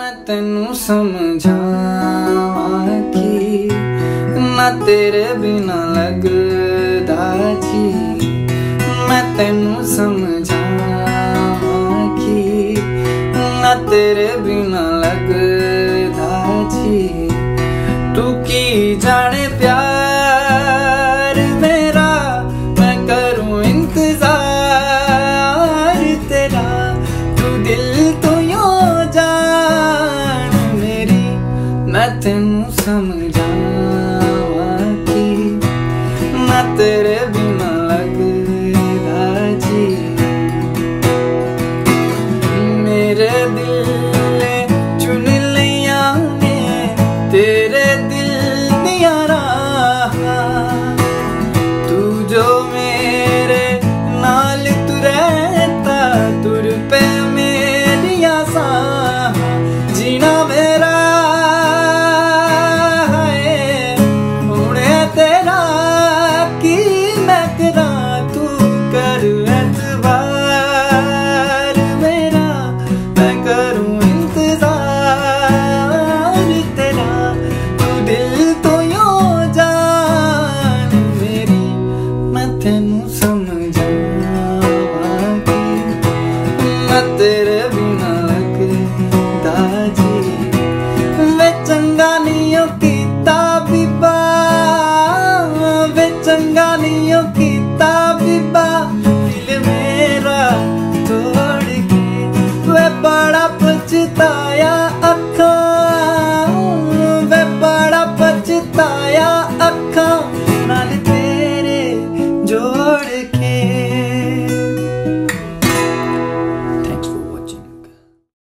मैं तेनू समझावा की ना तेरे बिना लगदा जी। मैं तेनू समझावा की ना तेरे बिना लगदा जी। तू की जाने प्यार समझावा की मैं तेरे बिना तेनू मैं तेरे बिना लगदा जी। वे चंगा नहीं कीता बीबा, वे चंगा नहीं कीता बीबा। दिल मेरा तोड़ के वे बड़ा पछताया